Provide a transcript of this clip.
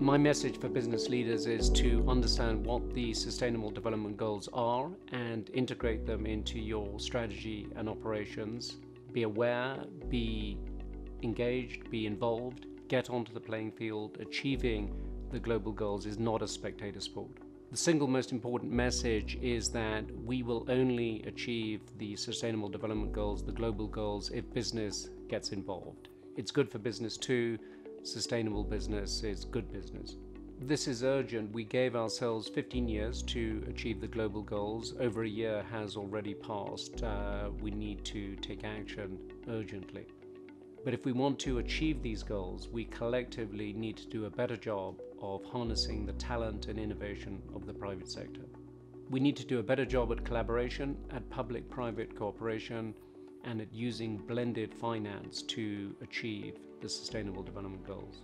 My message for business leaders is to understand what the Sustainable Development Goals are and integrate them into your strategy and operations. Be aware, be engaged, be involved, get onto the playing field. Achieving the global goals is not a spectator sport. The single most important message is that we will only achieve the Sustainable Development Goals, the global goals, if business gets involved. It's good for business too sustainable business is good business. This is urgent. We gave ourselves 15 years to achieve the global goals. Over a year has already passed. Uh, we need to take action urgently. But if we want to achieve these goals, we collectively need to do a better job of harnessing the talent and innovation of the private sector. We need to do a better job at collaboration, at public private cooperation, and at using blended finance to achieve the Sustainable Development Goals.